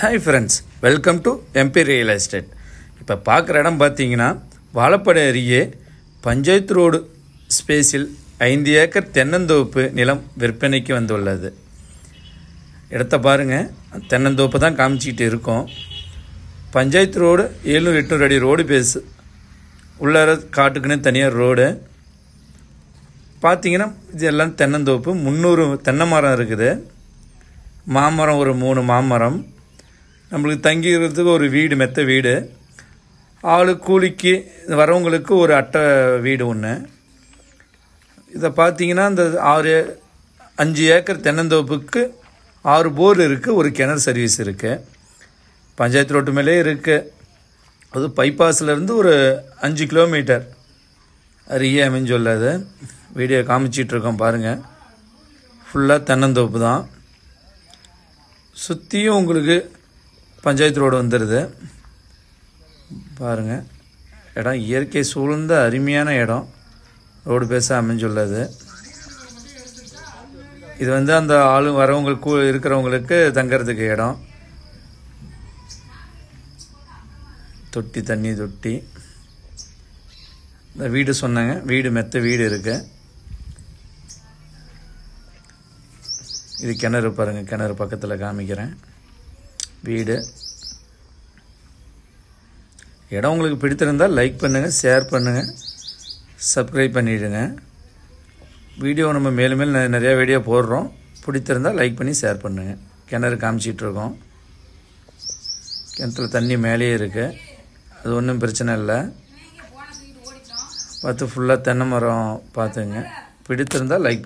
Hi friends welcome to MB real estate இப்போ பார்க்குற இடம் பார்த்தீங்கன்னா வாழப்படை அருகே பஞ்சாயத்து ரோடு ஸ்பேஸில் ஐந்து ஏக்கர் தென்னந்தோப்பு நிலம் விற்பனைக்கு வந்துள்ளது. இடத்த பாருங்கள் தென்னந்தோப்பு தான் காமிச்சிக்கிட்டு இருக்கோம். பஞ்சாயத்து ரோடு ஏழ்நூறு எட்நூறு அடி ரோடு பேஸு. உள்ளார காட்டுக்குன்னு தனியார் ரோடு. பார்த்தீங்கன்னா இது எல்லாம் தென்னந்தோப்பு. முந்நூறு தென்னை மரம் இருக்குது. மாமரம் ஒரு மூணு மாமரம். நம்மளுக்கு தங்கிக்கிறதுக்கு ஒரு வீடு மெத்த வீடு. ஆளு கூலிக்கு வரவங்களுக்கு ஒரு அட்டை வீடு ஒன்று இதை பார்த்தீங்கன்னா இந்த ஆறு அஞ்சு ஏக்கர் தென்னந்தோப்புக்கு ஆறு போர் இருக்குது ஒரு கிணறு சர்வீஸ் இருக்குது பஞ்சாயத்து ரோட்டு மேலே இருக்குது அது பைபாஸ்லேருந்து ஒரு அஞ்சு கிலோமீட்டர். அருகே அமைஞ்சுள்ளது வீடியோ காமிச்சிட்டு இருக்கோம் பாருங்கள் ஃபுல்லாக தென்னந்தோப்பு தான். சுற்றியும் உங்களுக்கு பஞ்சாயத்து ரோடு வந்துடுது பாருங்கள் இடம் இயற்கை சூழ்ந்த அருமையான இடம். ரோடு பேச அமைஞ்சுள்ளது இது வந்து அந்த ஆளு வரவங்களுக்கு இருக்கிறவங்களுக்கு தங்கிறதுக்கு இடம். தொட்டி தண்ணி தொட்டி. இந்த வீடு சொன்னாங்க. வீடு மெத்த வீடு இருக்கு. இது கிணறு பாருங்கள் கிணறு பக்கத்தில் காமிக்கிறேன். வீடு. இடம் உங்களுக்கு பிடித்திருந்தால் லைக் பண்ணுங்கள் ஷேர் பண்ணுங்கள் சப்ஸ்கிரைப் பண்ணிவிடுங்க வீடியோ நம்ம மேலும் மேலும் நெ- நிறையா வீடியோ போடுறோம். பிடித்திருந்தால் லைக் பண்ணி ஷேர் பண்ணுங்கள் கிணறு காமிச்சிட்ருக்கோம் கிணத்துல தண்ணி மேலேயே இருக்குது அது ஒன்றும் பிரச்சனை இல்லை. பார்த்து ஃபுல்லாக தென்னை மரம் பார்த்துங்க. பிடித்திருந்தால் லைக்